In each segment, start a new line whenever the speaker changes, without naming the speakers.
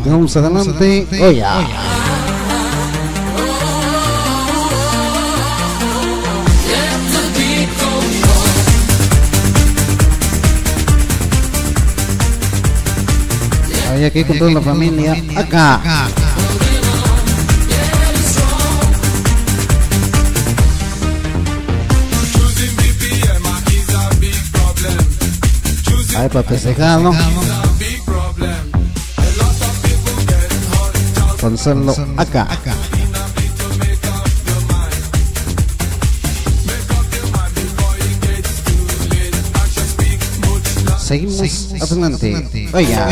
continuamos adelante. Oye. Oye, aquí con toda la familia. Acá. Ay, para festejar, ¿no? Gonzalo, acá. Seguimos adelante. Vaya.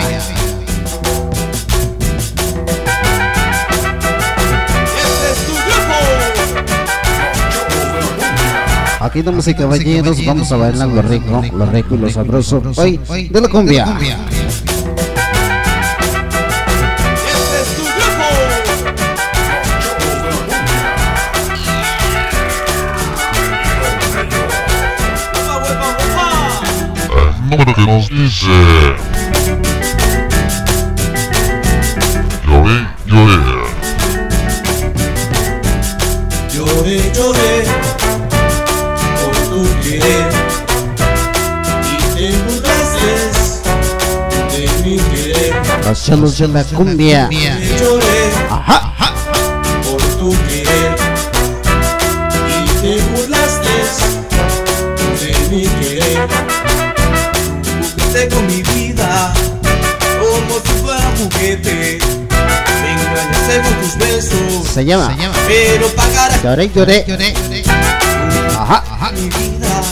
Aquí damas y caballeros, vamos a bailar lo rico, lo rico y lo sabroso. Hoy de la cumbia.
Que nos dice. Lloré, lloré.
Lloré, lloré por tu querer y te burlaste de mi querer.
De la cumbia.
Lloré, lloré
Ajá. Se llama.
pero pagarás
Lloré, lloré. Ajá.
mi vida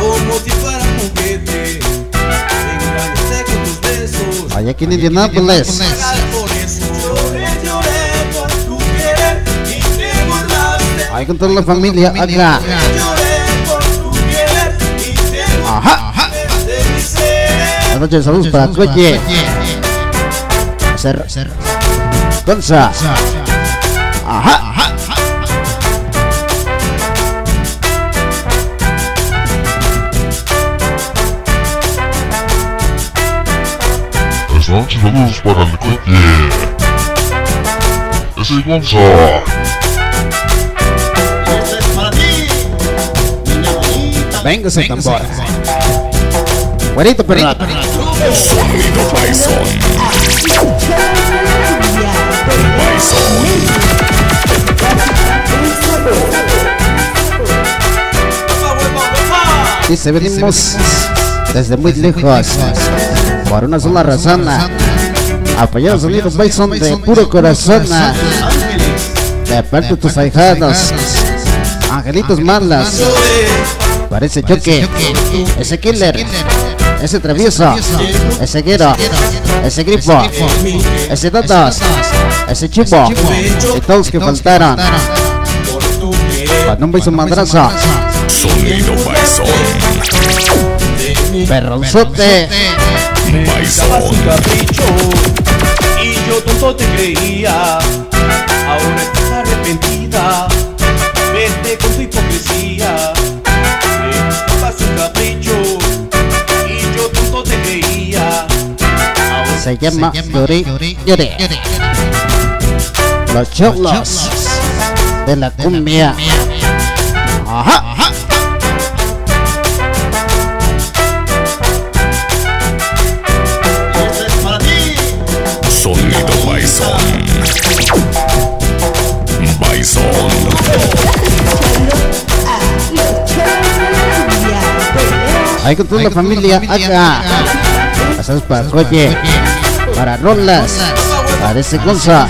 como si fuera un juguete. Me engañaste con tus besos.
Allá aquí en Indianápolis.
Pagar por eso. Lloré, lloré por tu querer y te burlaste.
Ahí con toda la familia. Acá.
Lloré por tu querer y te
Ajá.
ser.
Buenas noches, saludos para Coche. Ser. Gonza. Ajá.
Esta noche saludos para el coche. Ese Gonza.
Este es para ti, niña bonita.
Venga ese tambor. Güerito, perrito.
Sonido Bison.
Dice, venimos desde muy lejos. Por una sola razón. Apoyar a Sonido Bison de puro corazón. De parte de tus ahijados. Angelitos malas. Parece choque. Ese killer. Ese travieso. Ese guero. Ese grifo. Ese totos. Ese chivo. Y todos que faltaron. Cuando un beso madrazo.
Sonido
mi
Perronzote.
Capricho y yo tonto te creía. Ahora estás arrepentida. Vete con tu hipocresía. Me buscabas un capricho y yo tonto te creía. Ahora
Se llama Lloré, Lloré. Los cholos de la cumbia. Ajá. Ahí con toda la familia acá. Pasamos para Coche. Para Rolas. Para ese Gonza.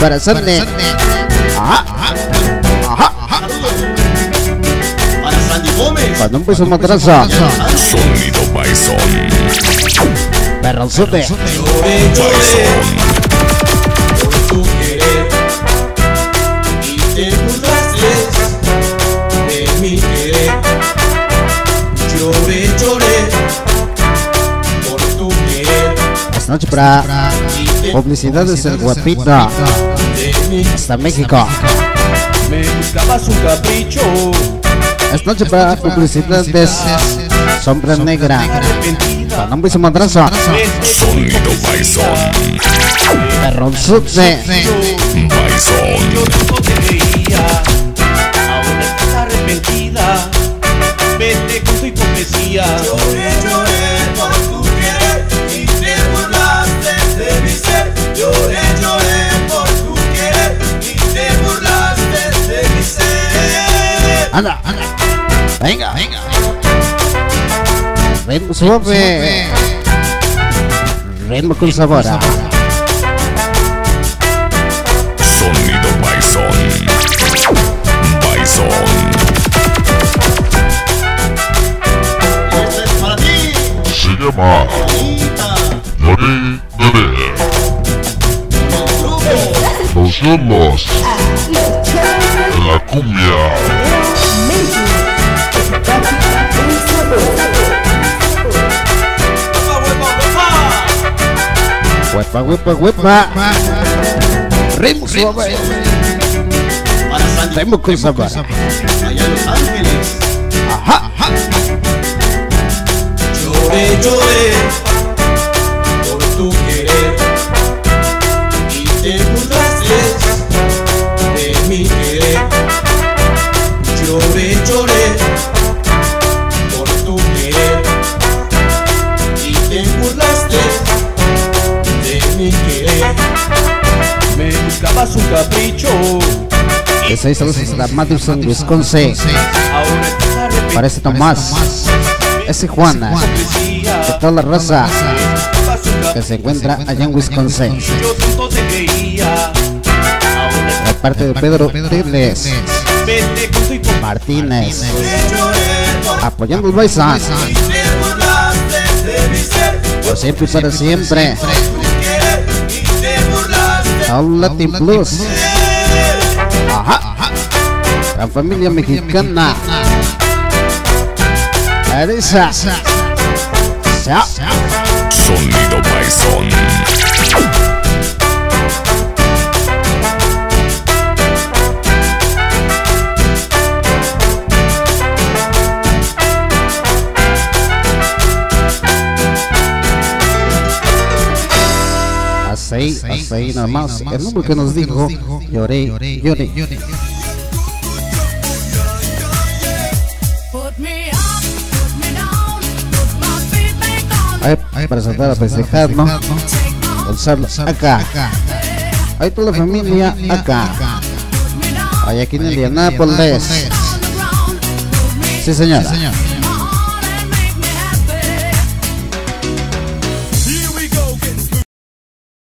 Para Sande. Ajá. Ajá.
Para Sandy Gómez.
Cuando un beso madrazo.
Sonido Bison.
Perronzote.
Lloré,
Esta noche para
y
publicidades el guapito. Hasta México.
Me buscabas un capricho
Esta noche para publicidades Sombra negra.
arrepentida.
Con un beso madrazo.
Vete con tu
Sonido. Bison. Bison.
Tanto te creía, ahora estás arrepentida. Vete con tu hipocresía.
Anda, anda. Venga, venga. Ritmo suave. Ritmo con sabor.
Sonido Bison. Bison.
Para ti,
Se llama
Anita,
Lloré, Lloré. Yolos. La cumbia.
Huepa, huepa, huepa.
Ritmo suave.
Para
con sabor.
allá en Los Ángeles.
Ajá.
Lloré, lloré
2006. Saludos hasta Madison, Wisconsin. Parece este Tomás. Ese Juana. De toda la raza que se encuentra allá en Wisconsin. De parte de Pedro Tibles. Martínez. Apoyando el
Baisan.
Por siempre y para siempre. All Latin Plus. La familia mexicana. Arisa.
Sonido Bison.
Así, así nada más. El número que nos dijo, lloré, lloré.
Put
Ahí para saltar a festejar, ¿no? Acá. Ahí toda la familia acá. Ahí aquí en Indianápolis. Sí, señora.